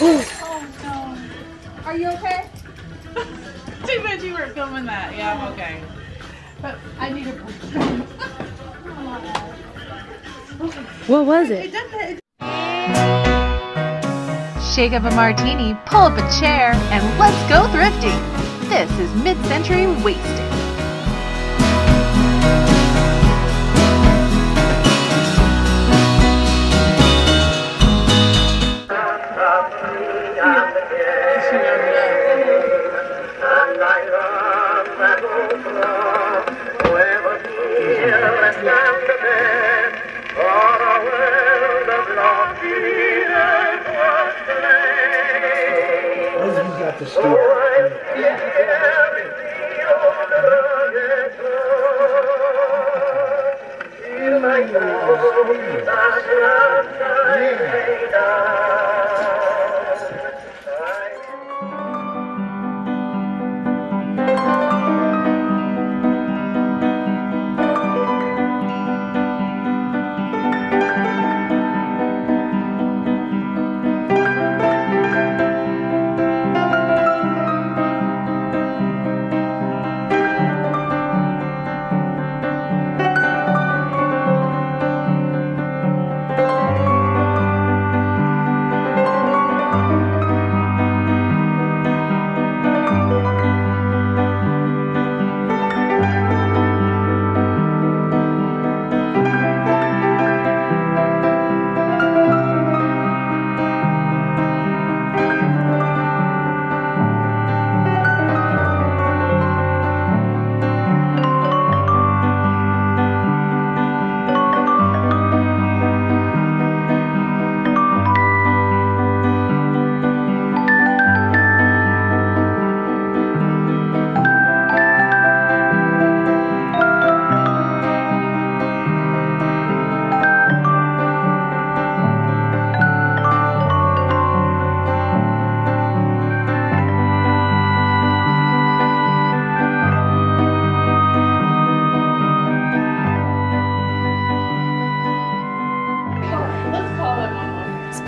Oh no. Are you okay? Too bad you weren't filming that. Yeah, I'm okay. But I need a What was it? It. Shake up a martini, pull up a chair, and let's go thrifting. This is Mid-Century Wasted. The steer.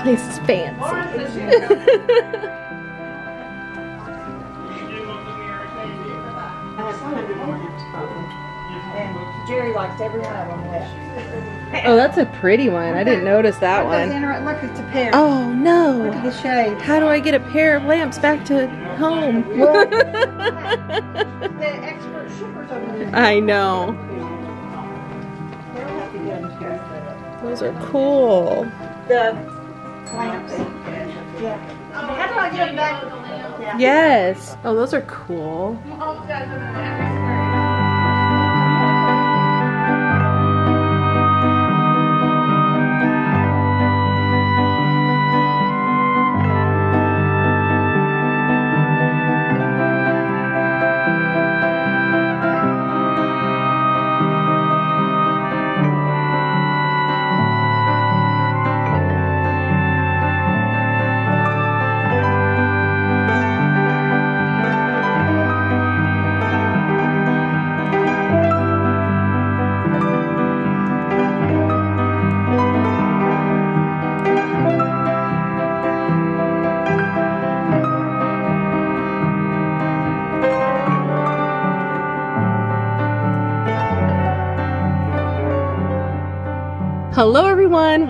Place is fancy. Jerry likes every one of them. Oh, that's a pretty one. I didn't notice that Look, one. Look, it's a pair. Oh Look no. at the shade. How do I get a pair of lamps back to home? The expert shippers over there. I know. They'll have to get them to Those are cool. The lamps. Yeah. How do I get them back? Yes. Oh, those are cool.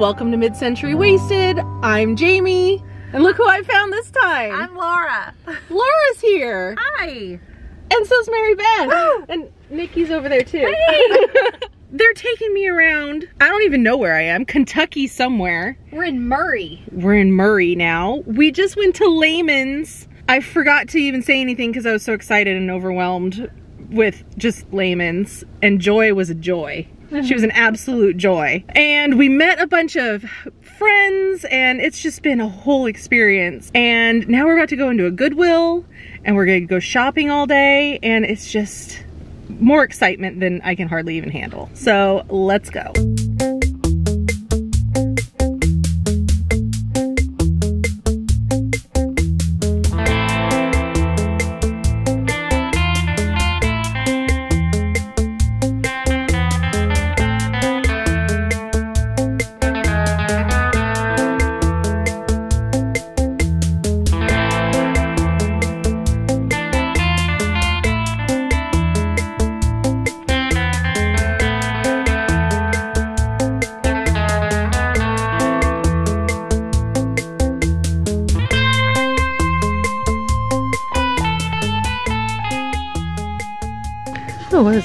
Welcome to Mid Century Wasted. I'm Jamie. And look who I found this time. I'm Laura. Laura's here. Hi. And so's Mary Beth. And Nikki's over there too. They're taking me around. I don't even know where I am. Kentucky somewhere. We're in Murray. We're in Murray now. We just went to Lamon's. I forgot to even say anything because I was so excited and overwhelmed with just Lamon's. And Joy was a joy. She was an absolute joy. And we met a bunch of friends and it's just been a whole experience. And now we're about to go into a Goodwill and we're gonna go shopping all day and it's just more excitement than I can hardly even handle. So let's go.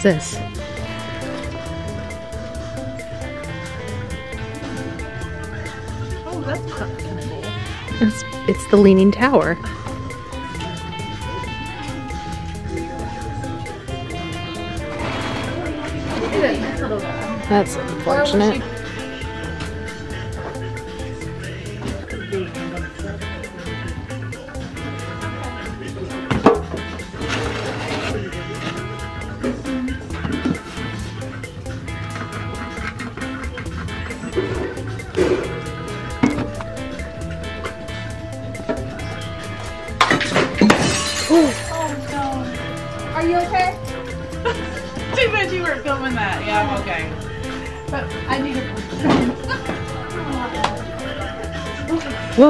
This? Oh, that's kind of cool. It's, it's the Leaning Tower. That's unfortunate.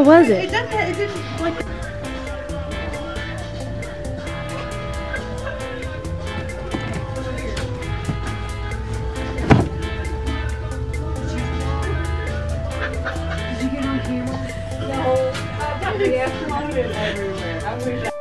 Was it it? doesn't. It didn't like. You get on camera? No. I got the exploded everywhere. I wish. Alright,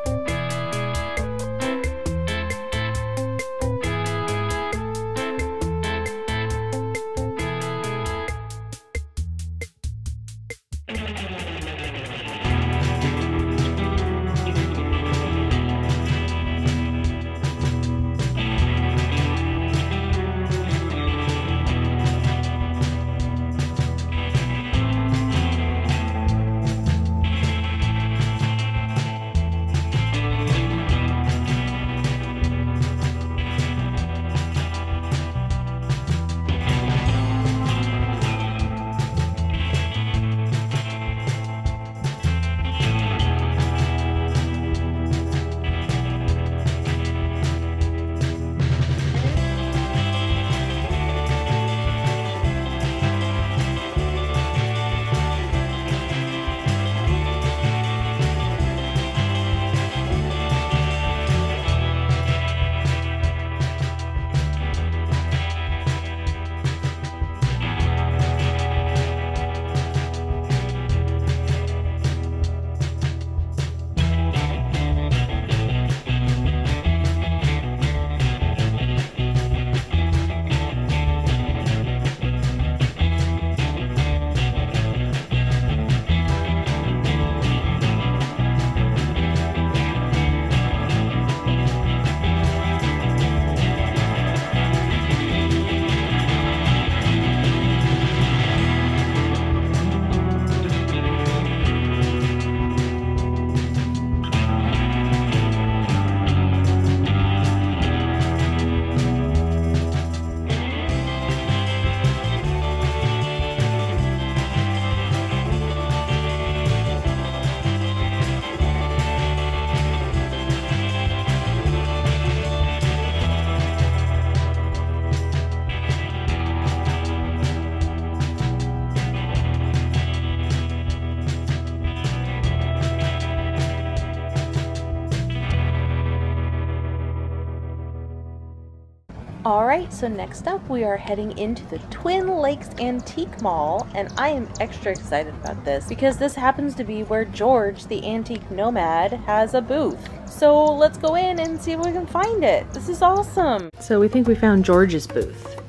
so next up we are heading into the Twin Lakes Antique Mall, and I am extra excited about this because this happens to be where George, the antique nomad, has a booth. So let's go in and see if we can find it. This is awesome. So we think we found George's booth.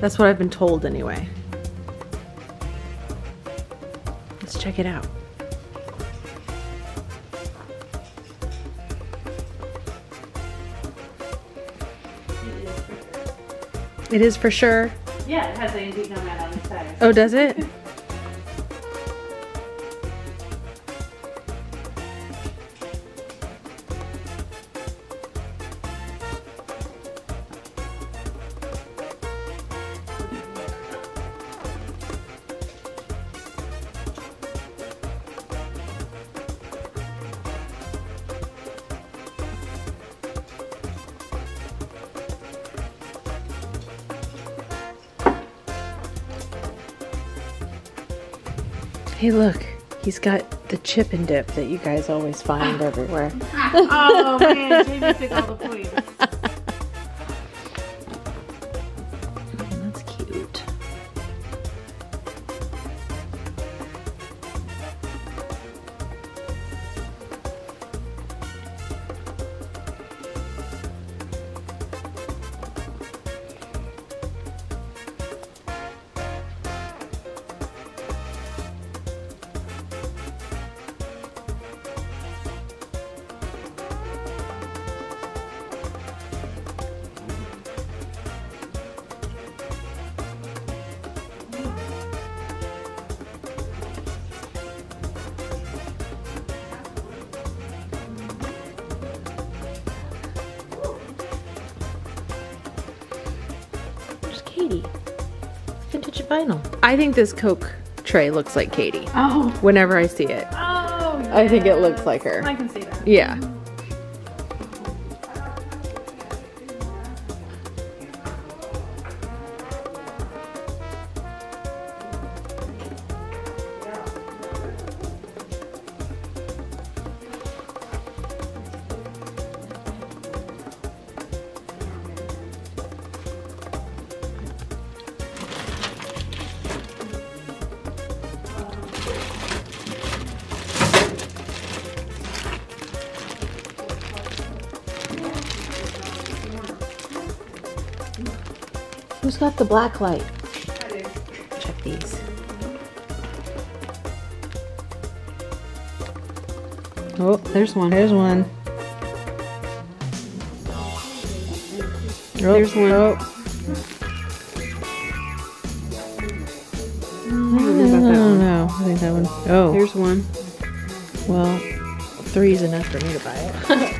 That's what I've been told anyway. Let's check it out. It is for sure. Yeah, it has antique nomad on the side. Oh, does it? Hey, look. He's got the chip and dip that you guys always find everywhere. oh man, Jamie took all the points. Vinyl. I think this Coke tray looks like Katie. Oh. Whenever I see it. Oh. I think it looks like her. I can see that. Yeah. Got the black light? Check these. Oh, there's one. There's one. Oh, there's one. Oh. I don't know. I think that one. Oh, Here's one. well, three's enough for me to buy it.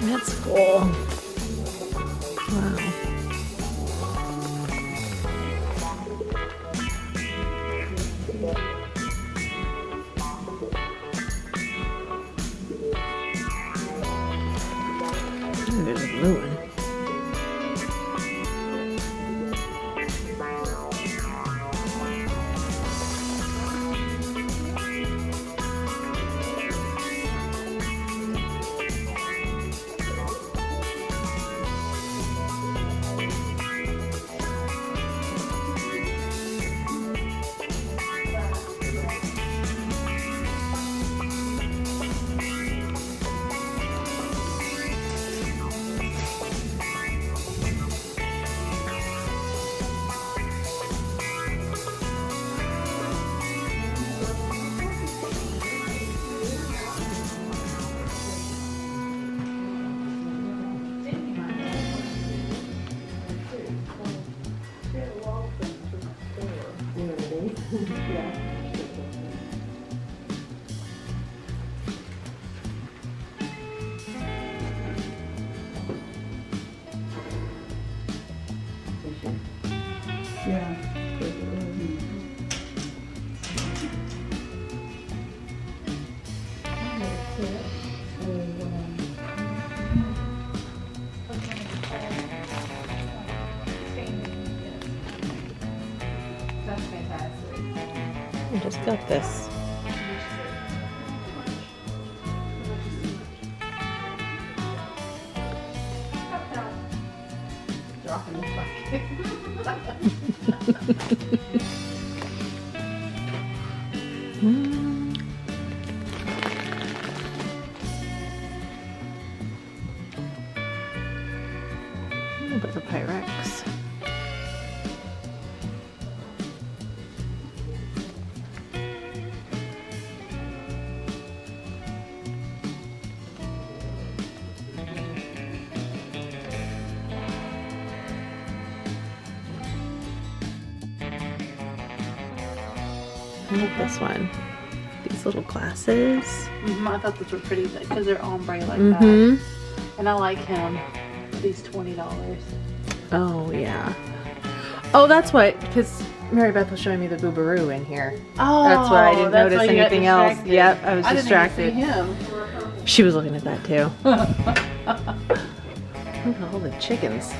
That's cool. That's fantastic. I just got this. Dropping the bucket. little glasses. Mhm, I thought those were pretty because they're ombre like Mm-hmm. that. And I like him. These twenty dollars. Oh yeah. Oh, that's what. Because Mary Beth was showing me the boobaroo in here. Oh, That's why I didn't notice you got anything else. Yep, I was I distracted. Didn't even see him. She was looking at that too. Look at all the chickens.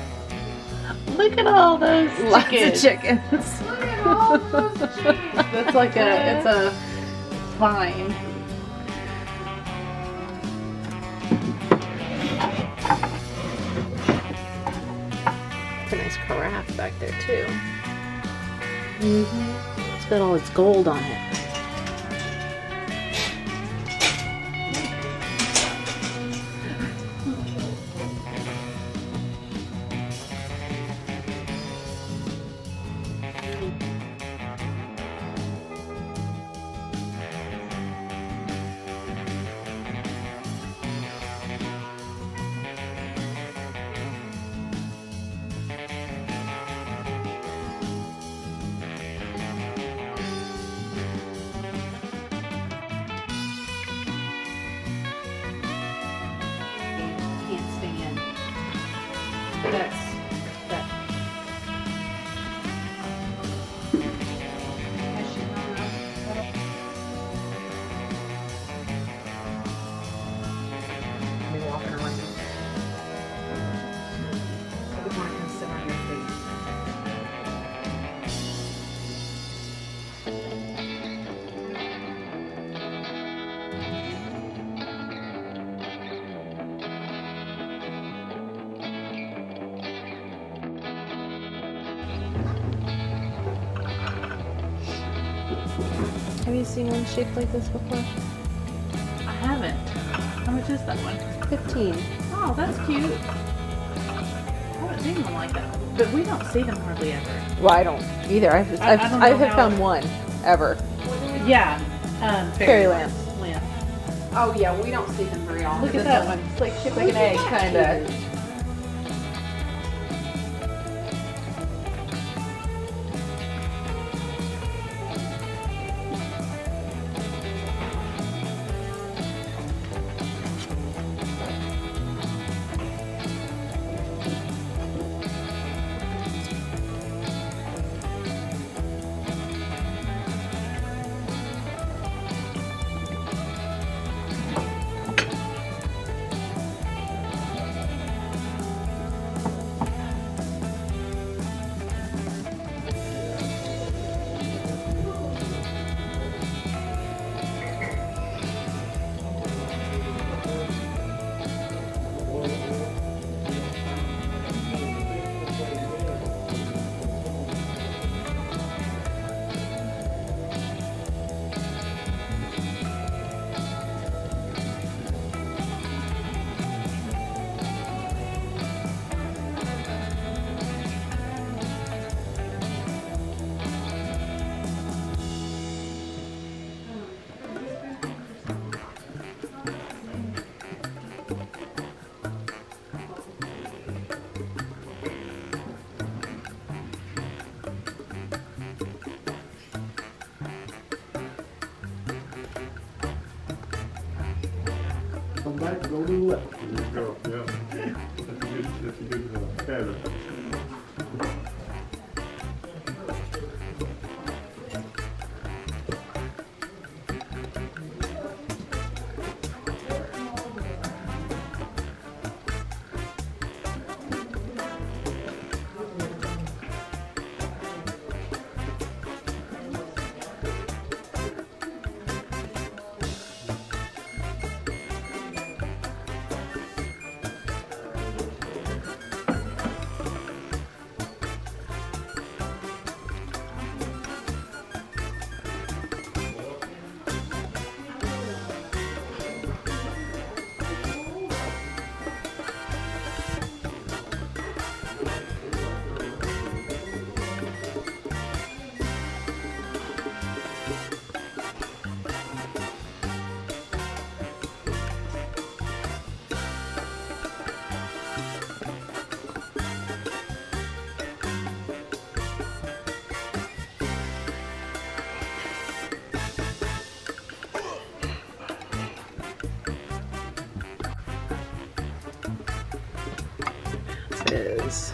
Look at all those Lots of chickens. Look at all those chickens. That's like a it's a fine. It's a nice carafe back there too. Mm -hmm. It's got all its gold on it. You seen one shaped like this before? I haven't. How much is that one? 15. Oh, that's cute. I haven't seen one like that. But we don't see them hardly ever. Well, I don't either. I've, I- I I've, don't I know have how- found one ever. Yeah. Um, Fairy lamp. lamp. Lamp. Oh yeah, we don't see them very often. Look at that one. one. It's like It's like an egg, kind of. Come back, go to the Is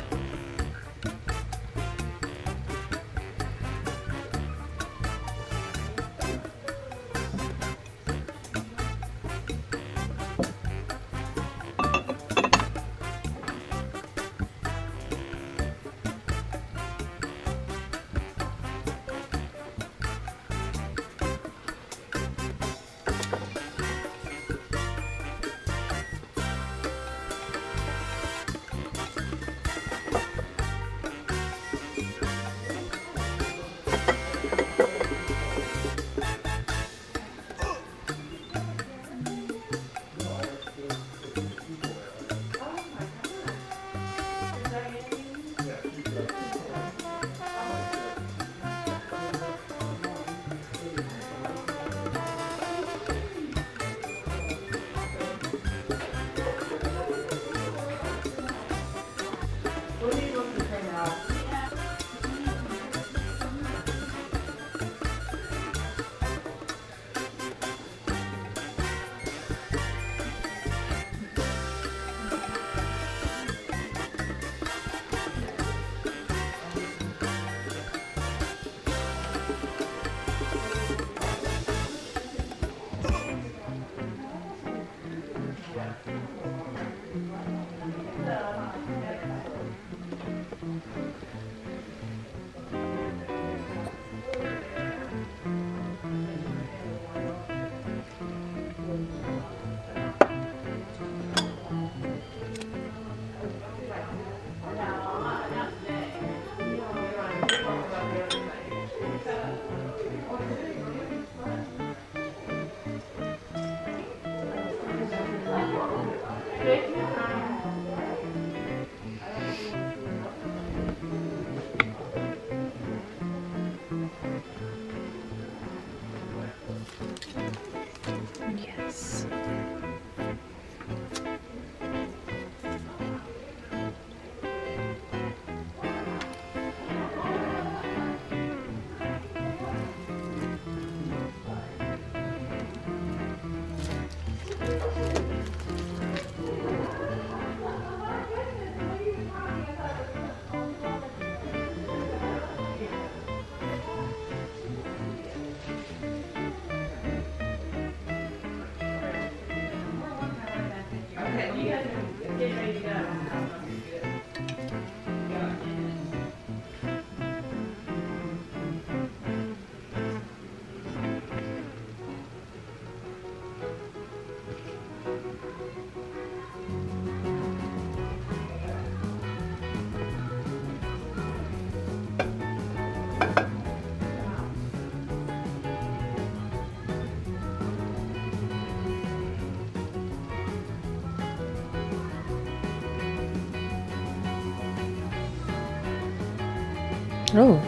Oh.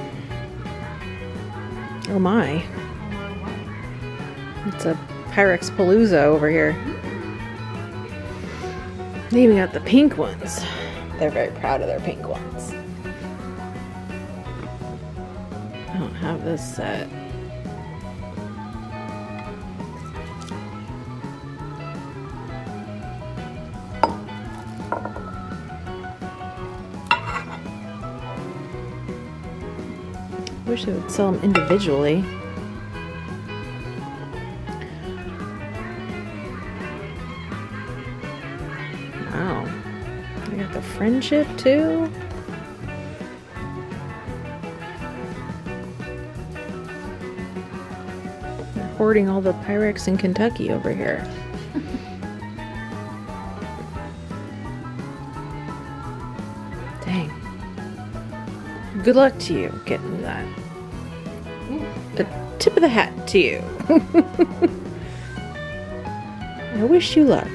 Oh my. It's a Pyrex Palooza over here. They even got the pink ones. They're very proud of their pink ones. I don't have this set. Wish they would sell them individually. Wow. They got the friendship too. They're hoarding all the Pyrex in Kentucky over here. Good luck to you getting that. A tip of the hat to you. I wish you luck.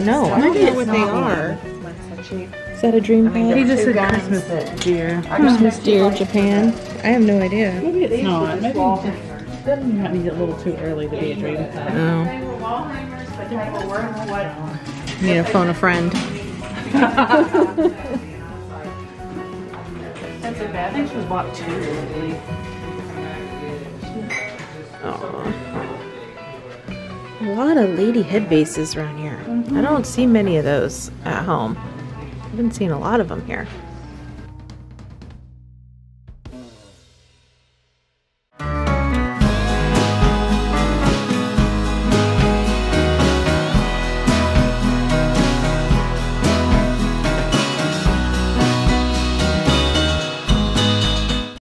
No, I don't know what they are. Is that a dream pad? He just said Christmas deer. Christmas deer, Japan. I have no idea. Maybe it's not. Maybe it doesn't might be a little too early to be a dream pad. Oh, need to phone a friend. That's a bad. I think she was bought two, I believe. Aw. A lot of lady head bases around here. I mm-hmm. don't see many of those at home. I've been seeing a lot of them here.